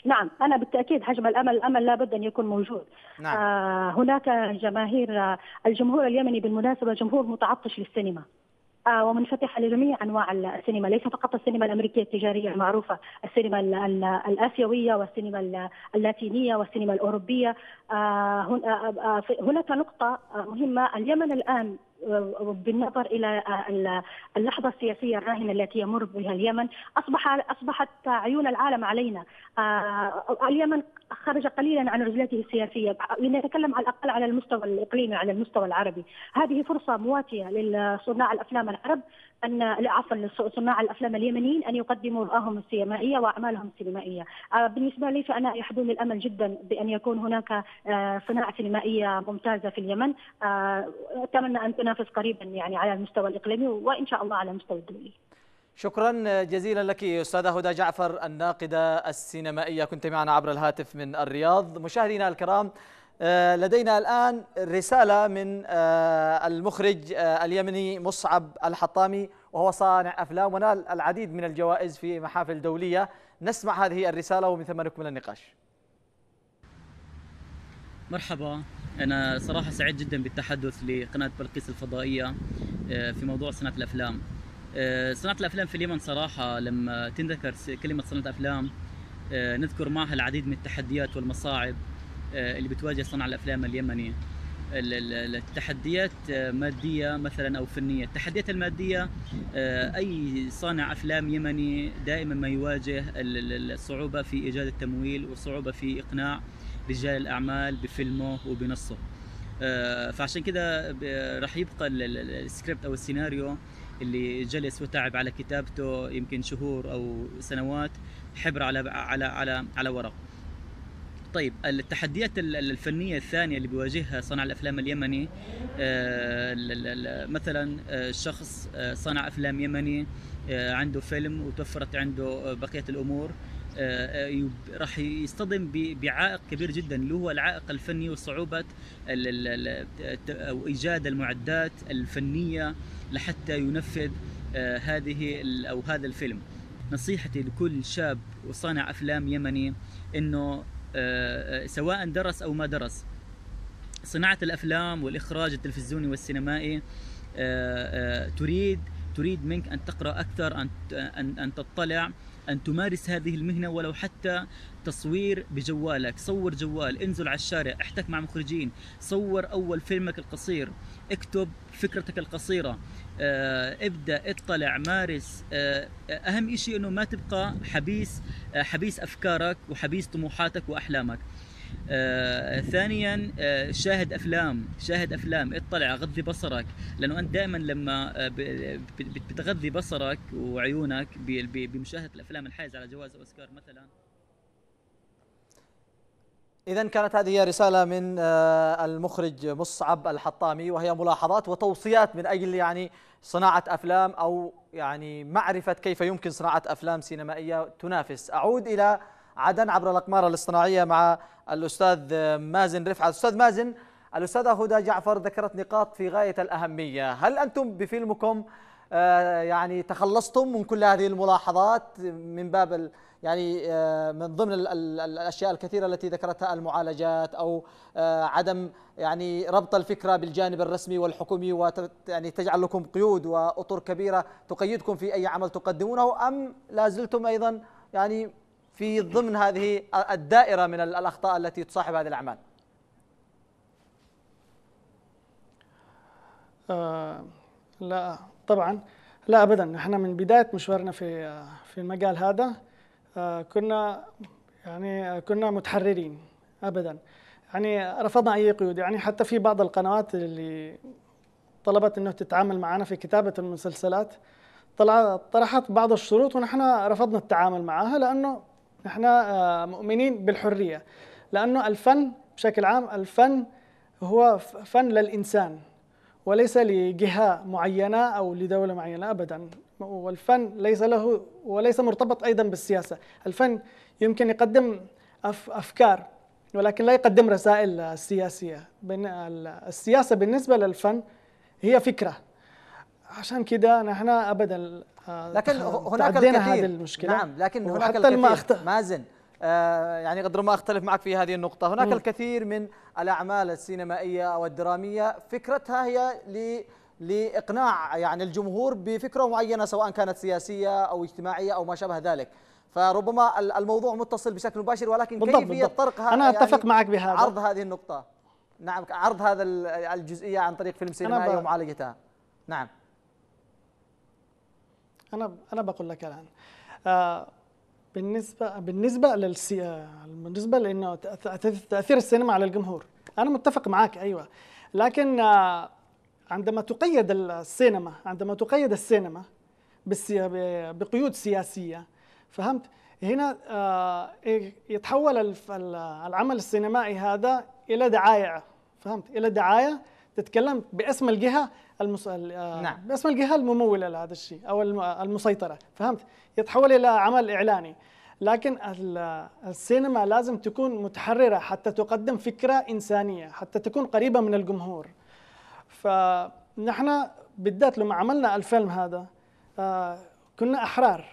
Speaker 7: نعم أنا بالتأكيد حجم الأمل الأمل لابد أن يكون موجود.
Speaker 1: نعم.
Speaker 7: آه هناك جماهير آه الجمهور اليمني بالمناسبة جمهور متعطش للسينما. آه ومنفتح لجميع أنواع السينما ليس فقط السينما الأمريكية التجارية المعروفة السينما ال- ال- الآسيوية والسينما ال- اللاتينية والسينما الأوروبية. آه آه، آه، هناك نقطة آه، مهمة. اليمن الآن آه، بالنظر إلى ال- اللحظة السياسية الراهنة التي يمر بها اليمن اصبح أصبحت عيون العالم علينا آه، اليمن خرج قليلا عن عزلته السياسية لنتكلم على الأقل على المستوى الإقليمي على المستوى العربي هذه فرصة مواتية لصناع الأفلام العرب ان عفوا لصناع الأفلام اليمنيين أن يقدموا رؤاهم السينمائية وأعمالهم السينمائية. آه، بالنسبة لي فأنا يحدوني الأمل جدا بأن يكون هناك آه، صناعة سينمائية ممتازة في اليمن. أتمنى أن تنافس قريبا يعني على المستوى الإقليمي وإن شاء الله على المستوى الدولي.
Speaker 1: شكرا جزيلا لك أستاذة هدى جعفر الناقدة السينمائية. كنت معنا عبر الهاتف من الرياض. مشاهدينا الكرام آه، لدينا الآن رسالة من آه، المخرج آه، اليمني مصعب الحطامي وهو صانع أفلام ونال العديد من الجوائز في محافل دولية. نسمع هذه الرسالة ومن ثم نكمل النقاش.
Speaker 8: مرحبا. أنا صراحة سعيد جدا بالتحدث لقناة بلقيس الفضائية آه، في موضوع صناعة الأفلام. آه، صناعة الأفلام في اليمن صراحة لما تنذكر كلمة صناعة أفلام آه، نذكر معها العديد من التحديات والمصاعب اللي بتواجه صنع الأفلام اليمني. ال- ال- التحديات مادية مثلا أو فنية. التحديات المادية أي صانع أفلام يمني دائما ما يواجه ال- ال- الصعوبة في إيجاد التمويل والصعوبة في إقناع رجال الأعمال بفيلمه وبنصه. آه، فعشان كده راح يبقى ال- ال- ال- السكريبت أو السيناريو اللي جلس وتعب على كتابته يمكن شهور أو سنوات حبر على على على على ورق. طيب التحديات ال- ال- الفنية الثانية اللي بيواجهها صانع الأفلام اليمني آه، مثلا آه، شخص صنع أفلام يمني عنده فيلم وتوفرت عنده بقية الأمور. راح يصطدم بعائق كبير جدا اللي هو العائق الفني الت- أو إيجاد المعدات الفنية لحتى ينفذ آه، هذه أو هذا الفيلم. نصيحتي لكل شاب وصانع أفلام يمني آه، آه، سواء درس أو ما درس صناعة الأفلام والإخراج التلفزيوني والسينمائي آه، آه، تريد تريد منك أن تقرأ أكثر أن ان أن تطلع أن تمارس هذه المهنة ولو حتى تصوير بجوالك. صور جوال انزل على الشارع احتك مع مخرجين. صور أول فيلمك القصير اكتب فكرتك القصيرة. آه، ابدأ اطلع مارس. آه، أهم شيء إنه ما تبقى حبيس آه، حبيس أفكارك وحبيس طموحاتك وأحلامك. آه، ثانيا آه، شاهد أفلام شاهد أفلام اطلع غضي بصرك. لأنه أنت دائما لما آه، بتغذي بصرك وعيونك بمشاهدة الأفلام الحائزة على جوائز أوسكار مثلا.
Speaker 1: إذا كانت هذه رسالة من المخرج مصعب الحطامي وهي ملاحظات وتوصيات من أجل يعني صناعة أفلام أو يعني معرفة كيف يمكن صناعة أفلام سينمائية تنافس. أعود إلى عدن عبر الأقمار الاصطناعية مع الأستاذ مازن رفعت. أستاذ مازن الأستاذة هدى جعفر ذكرت نقاط في غاية الأهمية. هل أنتم بفيلمكم آه، يعني تخلصتم من كل هذه الملاحظات من باب يعني آه، من ضمن ال- ال- الأشياء الكثيرة التي ذكرتها المعالجات أو آه، عدم يعني ربط الفكرة بالجانب الرسمي والحكومي وت يعني تجعل لكم قيود وأطر كبيرة تقيدكم في أي عمل تقدمونه أم لا زلتم أيضا يعني في ضمن هذه الدائرة من ال- الأخطاء التي تصاحب هذه الأعمال؟
Speaker 2: آه لا طبعا لا ابدا. إحنا من بداية مشوارنا في آه، في المجال هذا آه كنا يعني آه، كنا متحررين ابدا. يعني رفضنا أي قيود. يعني حتى في بعض القنوات اللي طلبت إنه تتعامل معنا في كتابة المسلسلات طرحت بعض الشروط ونحن رفضنا التعامل معها لأنه نحن آه، مؤمنين بالحرية لأنه الفن بشكل عام الفن هو فن للإنسان وليس لجهة معينة أو لدولة معينة أبدا. والفن ليس له وليس مرتبط أيضا بالسياسة. الفن يمكن يقدم أفكار ولكن لا يقدم رسائل سياسية. السياسة بالنسبة للفن هي فكرة. عشان كده نحن أبدا
Speaker 1: لكن هناك الكثير
Speaker 2: هذه المشكلة.
Speaker 1: نعم لكن هناك الكثير. أخت... مازن. آه يعني قدر ما أختلف معك في هذه النقطة. هناك م. الكثير من الأعمال السينمائية أو الدرامية فكرتها هي ل لإقناع يعني الجمهور بفكرة معينة سواء كانت سياسية أو اجتماعية أو ما شابه ذلك. فربما الموضوع متصل بشكل مباشر ولكن بالضبط كيفية طرق
Speaker 2: أنا أتفق يعني معك بهذا.
Speaker 1: عرض هذه النقطة؟ نعم عرض هذا الجزئية عن طريق فيلم سينمائي ومعالجتها. نعم.
Speaker 2: أنا أنا بقول لك الآن آه بالنسبة بالنسبة للسي بالنسبة لإنه تأثير السينما على الجمهور أنا متفق معك أيوه. لكن آه عندما تقيد السينما عندما تقيد السينما بقيود سياسية فهمت؟ هنا آه يتحول العمل السينمائي هذا إلى دعاية فهمت؟ إلى دعاية تتكلم باسم الجهة المس... آه، نعم. باسم الجهة الممولة لهذا الشيء أو المسيطرة. فهمت؟ يتحول إلى عمل إعلاني. لكن السينما لازم تكون متحررة حتى تقدم فكرة إنسانية حتى تكون قريبة من الجمهور. فنحن بالذات لما عملنا الفيلم هذا آه، كنا أحرار.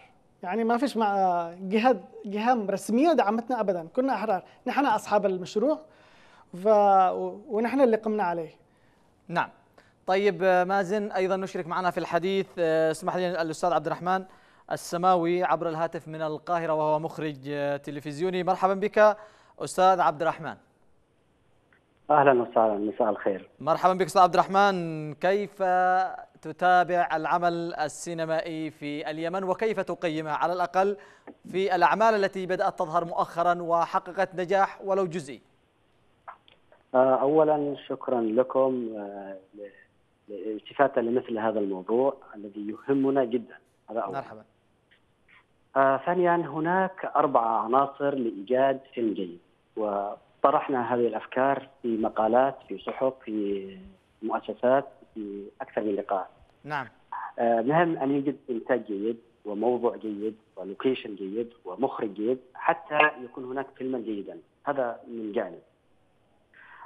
Speaker 2: يعني ما فيش مع جهة جهة رسمية دعمتنا ابدا. كنا أحرار. نحن أصحاب المشروع ف... ونحن اللي قمنا عليه.
Speaker 1: نعم. طيب مازن أيضا نشرك معنا في الحديث. آه، اسمح لي الأستاذ عبد الرحمن السماوي عبر الهاتف من القاهرة وهو مخرج آه، تلفزيوني. مرحبا بك أستاذ عبد الرحمن.
Speaker 9: أهلا وسهلا مساء الخير.
Speaker 1: مرحبا بك أستاذ عبد الرحمن. كيف تتابع العمل السينمائي في اليمن وكيف تقيمه؟ على الأقل في الأعمال التي بدأت تظهر مؤخرا وحققت نجاح ولو جزئي.
Speaker 9: آه، اولا شكرا لكم التفاتا لمثل هذا الموضوع الذي يهمنا جدا.
Speaker 1: هذا أول. مرحبا.
Speaker 9: آه ثانيا هناك أربع عناصر لإيجاد فيلم جيد وطرحنا هذه الأفكار في مقالات في صحف في مؤسسات في أكثر من لقاء.
Speaker 1: نعم.
Speaker 9: آه مهم أن يوجد إنتاج جيد وموضوع جيد ولوكيشن جيد ومخرج جيد حتى يكون هناك فيلما جيدا. هذا من جانب.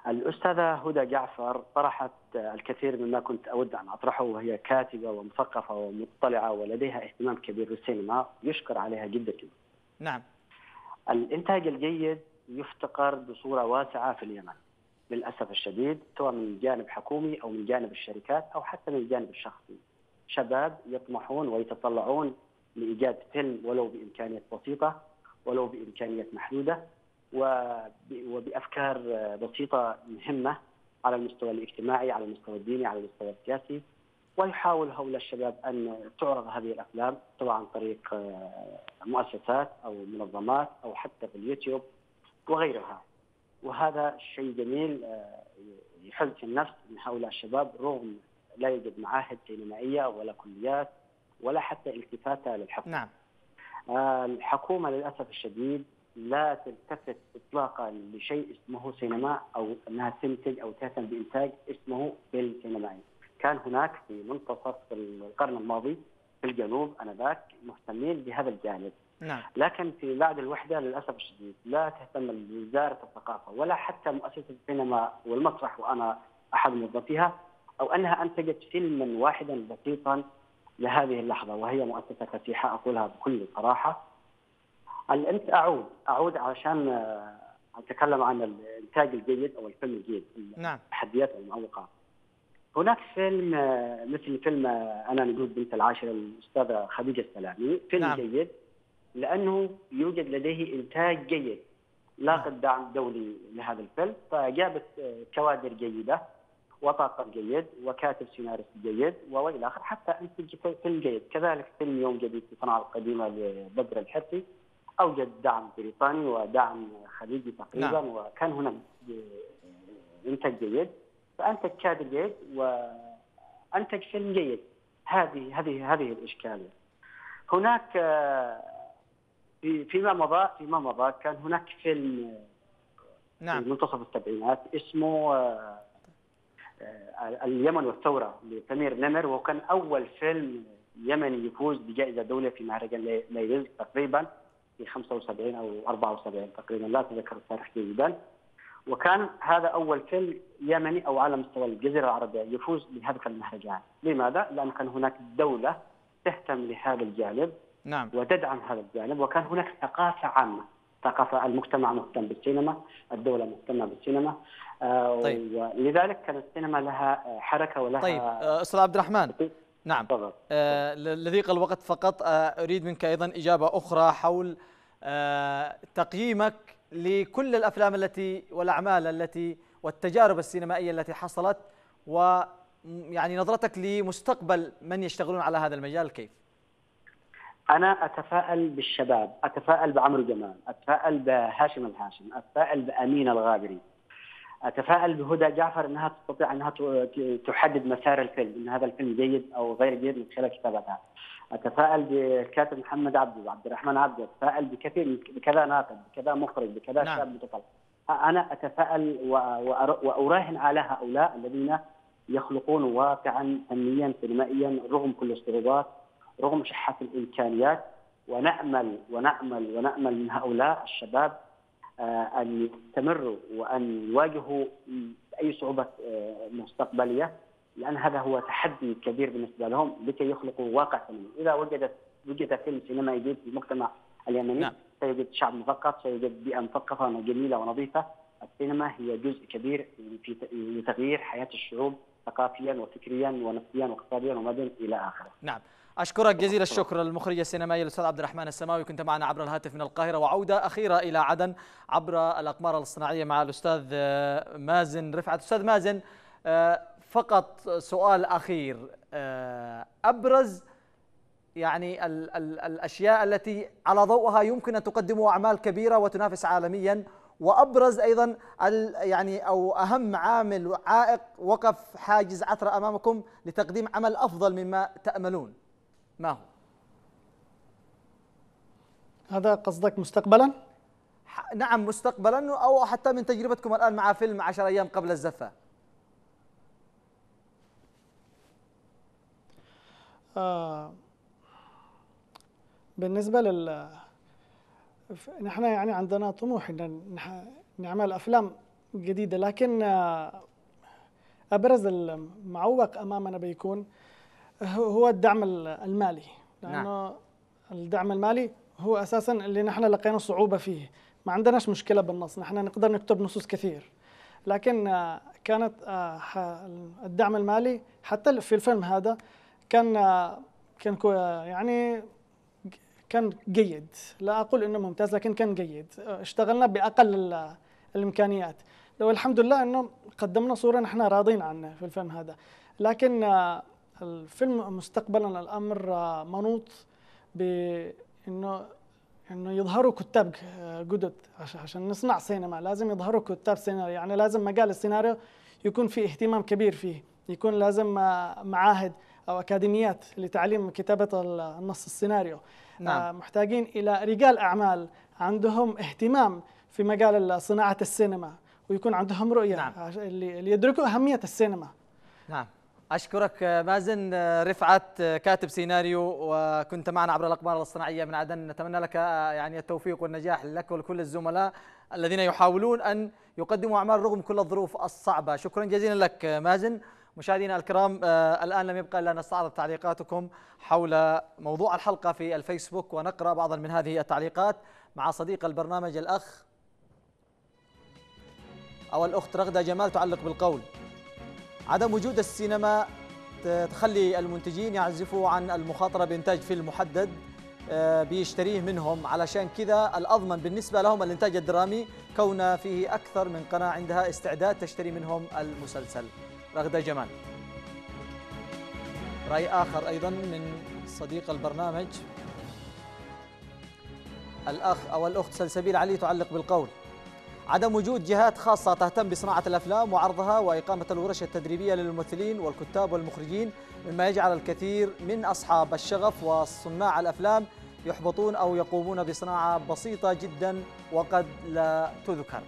Speaker 9: الأستاذة هدى جعفر طرحت الكثير مما كنت أود أن أطرحه وهي كاتبة ومثقفة ومطلعة ولديها اهتمام كبير بالسينما يشكر عليها جدا.
Speaker 1: نعم.
Speaker 9: الإنتاج الجيد يفتقر بصورة واسعة في اليمن. للأسف الشديد سواء من الجانب حكومي أو من جانب الشركات أو حتى من الجانب الشخصي. شباب يطمحون ويتطلعون لإيجاد فيلم ولو بإمكانيات بسيطة ولو بإمكانيات محدودة وبأفكار بسيطة مهمة على المستوى الاجتماعي، على المستوى الديني، على المستوى السياسي ويحاول هؤلاء الشباب أن تعرض هذه الأفلام سواء عن طريق آه، مؤسسات أو منظمات أو حتى في اليوتيوب وغيرها. وهذا شيء جميل آه، يحز في النفس من هؤلاء الشباب رغم لا يوجد معاهد سينمائية ولا كليات ولا حتى التفاتة للحكم.
Speaker 1: نعم.
Speaker 9: آه، الحكومة للأسف الشديد لا تلتفت اطلاقا لشيء اسمه سينما أو أنها تنتج أو تهتم بإنتاج اسمه فيلم سينمائي. كان هناك في منتصف القرن الماضي في الجنوب انذاك مهتمين بهذا الجانب.
Speaker 1: نعم.
Speaker 9: لكن في بعد الوحدة للأسف الشديد لا تهتم وزارة الثقافة ولا حتى مؤسسة السينما والمسرح وأنا أحد موظفيها أو أنها أنتجت فيلما واحدا بسيطا لهذه اللحظة وهي مؤسسة فسيحة أقولها بكل صراحة أنت اعود أعود عشان آه، أتكلم عن الإنتاج الجيد أو الفيلم الجيد
Speaker 1: نعم.
Speaker 9: التحديات المعوقة. هناك فيلم آه، مثل فيلم آه، أنا نقول بنت العاشره الأستاذة خديجة السلامي. فيلم نعم. جيد لأنه يوجد لديه إنتاج جيد لاقى. دعم دولي لهذا الفيلم. فجابت كوادر جيدة وطاقم جيد وكاتب سيناريست جيد والى اخره حتى انتج فيلم جيد. كذلك فيلم يوم جديد في صنعاء القديمة لبدر الحرثي أوجد دعم بريطاني ودعم خليجي تقريبا نعم. وكان هناك إنتاج جيد فأنتج كادر جيد وأنتج فيلم جيد هذه هذه هذه الإشكالية. هناك في فيما مضى فيما مضى كان هناك فيلم
Speaker 1: نعم
Speaker 9: في منتصف السبعينات اسمه آه، آه، اليمن والثورة لسمير نمر وكان أول فيلم يمني يفوز بجائزة دوليه في مهرجان ليلز تقريبا في 75 أو 74 تقريبا لا أتذكر التاريخ جيدا. وكان هذا أول فيلم يمني أو على مستوى الجزيرة العربية يفوز بهذا المهرجان، لماذا؟ لأن كان هناك دولة تهتم لهذا الجانب
Speaker 1: نعم.
Speaker 9: وتدعم هذا الجانب وكان هناك ثقافة عامة، ثقافة المجتمع مهتم بالسينما، الدولة مهتمة بالسينما. آه
Speaker 1: طيب.
Speaker 9: ولذلك كانت السينما لها آه، حركة ولها
Speaker 1: طيب آه، أستاذ عبد الرحمن نعم آه، ل- لضيق الوقت فقط آه، أريد منك أيضا إجابة أخرى حول آه، تقييمك لكل الأفلام التي والأعمال التي والتجارب السينمائية التي حصلت و يعني نظرتك لمستقبل من يشتغلون على هذا المجال كيف؟
Speaker 9: أنا أتفائل بالشباب، أتفائل بعمرو جمال، أتفائل بهاشم الهاشم، أتفائل بأمين الغابري. أتفائل بهدى جعفر إنها تستطيع إنها تحدد مسار الفيلم، إن هذا الفيلم جيد أو غير جيد من خلال كتابتها. أتفائل بالكاتب محمد عبده وعبد الرحمن عبده، أتفائل بكثير بكذا ناقد، بكذا مخرج، بكذا
Speaker 1: نعم.
Speaker 9: شاب متطلع. أنا أتفائل وأراهن على هؤلاء الذين يخلقون واقعا فنيا سينمائيا رغم كل الصعوبات رغم شحة الإمكانيات ونأمل ونأمل ونأمل من هؤلاء الشباب آه، أن يستمروا وأن يواجهوا أي صعوبة آه، مستقبلية لأن هذا هو تحدي كبير بالنسبة لهم لكي يخلقوا واقع سينمائي إذا وجدت وجد فيلم سينمائي جديد في المجتمع اليمني
Speaker 1: نعم.
Speaker 9: سيوجد شعب مثقف سيوجد بيئة مثقفة وجميلة ونظيفة السينما هي جزء كبير في تغيير حياة الشعوب ثقافيا وفكريا ونفسيا واقتصاديا ومدنيا إلى آخره.
Speaker 1: نعم. أشكرك جزيل الشكر المخرج السينمائي الأستاذ عبد الرحمن السماوي. كنت معنا عبر الهاتف من القاهرة. وعودة أخيرة إلى عدن عبر الأقمار الصناعية مع الأستاذ آه، مازن رفعت. أستاذ مازن آه، فقط سؤال أخير. آه، أبرز يعني ال ال الأشياء التي على ضوءها يمكن أن تقدموا أعمال كبيرة وتنافس عالميا. وأبرز أيضا يعني أو أهم عامل وعائق وقف حاجز عثرة أمامكم لتقديم عمل أفضل مما تأملون. ما هو؟
Speaker 2: هذا قصدك مستقبلا؟
Speaker 1: نعم مستقبلا أو حتى من تجربتكم الآن مع فيلم عشر أيام قبل الزفة
Speaker 2: آه بالنسبة لل نحن يعني عندنا طموح إن نعمل أفلام جديدة لكن آه، أبرز المعوق أمامنا بيكون هو الدعم ال- المالي. لأنه الدعم المالي هو أساسا اللي نحن لقينا صعوبة فيه. ما عندناش مشكلة بالنص. نحن نقدر نكتب نصوص كثير. لكن آه، كانت آه، الدعم المالي حتى في الفيلم هذا كان آه، كان يعني كان جيد. لا أقول إنه ممتاز لكن كان جيد. اشتغلنا بأقل ال- الإمكانيات. لو الحمد لله إنه قدمنا صورة نحن راضين عنها في الفيلم هذا. لكن الفيلم مستقبلا الامر آه، منوط بانه إنه يظهروا كتاب آه، جدد. عش- عشان نصنع سينما لازم يظهروا كتاب سيناريو. يعني لازم مجال السيناريو يكون في اهتمام كبير فيه. يكون لازم آه، معاهد أو أكاديميات لتعليم كتابة ال- النص السيناريو.
Speaker 1: نعم.
Speaker 2: محتاجين إلى رجال أعمال عندهم اهتمام في مجال صناعة السينما ويكون عندهم رؤية
Speaker 1: نعم.
Speaker 2: اللي يدركوا أهمية السينما.
Speaker 1: نعم. أشكرك آه، مازن آه، رفعت آه، كاتب سيناريو وكنت معنا عبر الأقمار الصناعية من عدن. نتمنى لك يعني التوفيق والنجاح لك ولكل الزملاء الذين يحاولون أن يقدموا أعمال رغم كل الظروف الصعبة. شكرا جزيلا لك مازن. مشاهدينا الكرام الآن لم يبقى إلا نستعرض تعليقاتكم حول موضوع الحلقة في الفيسبوك ونقرأ بعضا من هذه التعليقات مع صديق البرنامج الأخ أو الأخت رغدة جمال تعلق بالقول. عدم وجود السينما تخلي المنتجين يعزفوا عن المخاطرة بإنتاج فيلم محدد آه، بيشتريه منهم. علشان كذا الأضمن بالنسبة لهم الإنتاج الدرامي كون فيه أكثر من قناة عندها استعداد تشتري منهم المسلسل. رغدة جمال. رأي آخر أيضا من صديق البرنامج. الأخ أو الأخت سلسبيل علي تعلق بالقول. عدم وجود جهات خاصة تهتم بصناعة الأفلام وعرضها وإقامة الورش التدريبية للممثلين والكتاب والمخرجين مما يجعل الكثير من أصحاب الشغف وصناع الأفلام يحبطون أو يقومون بصناعة بسيطة جدا وقد لا تذكر.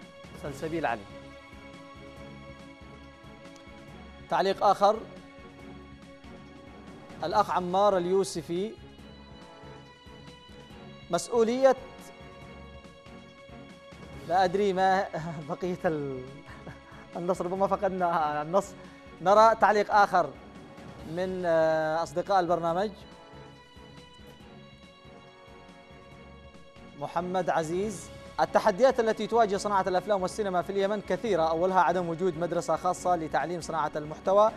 Speaker 1: سلسبيل علي. تعليق آخر. الأخ عمار اليوسفي. مسؤولية لا أدري ما (laughs) بقية (laughs) النص ربما فقدنا النص. نرى تعليق آخر من أصدقاء البرنامج. محمد عزيز التحديات التي تواجه صناعة الأفلام والسينما في اليمن كثيرة. أولها عدم وجود مدرسة خاصة لتعليم صناعة المحتوى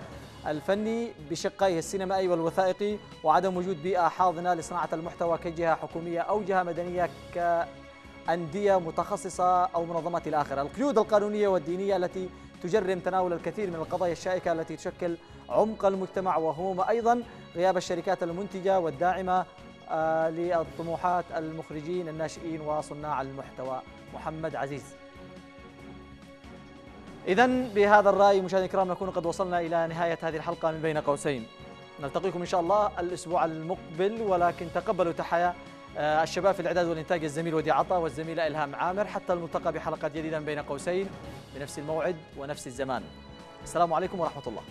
Speaker 1: الفني بشقيه السينمائي والوثائقي وعدم وجود بيئة حاضنة لصناعة المحتوى كجهة حكومية أو جهة مدنية كأندية متخصصة أو منظمات الآخرة. القيود القانونية والدينية التي تجرم تناول الكثير من القضايا الشائكة التي تشكل عمق المجتمع وهموم أيضا غياب الشركات المنتجة والداعمة آه، للطموحات المخرجين الناشئين وصناع المحتوى. محمد عزيز. إذا بهذا الرأي مشاهدينا الكرام نكون قد وصلنا إلى نهاية هذه الحلقة من بين قوسين. نلتقيكم إن شاء الله الأسبوع المقبل ولكن تقبلوا تحيا الشباب في الإعداد والإنتاج الزميل ودي عطا والزميلة إلهام عامر حتى الملتقى بحلقات جديدة بين قوسين بنفس الموعد ونفس الزمان. السلام عليكم ورحمة الله.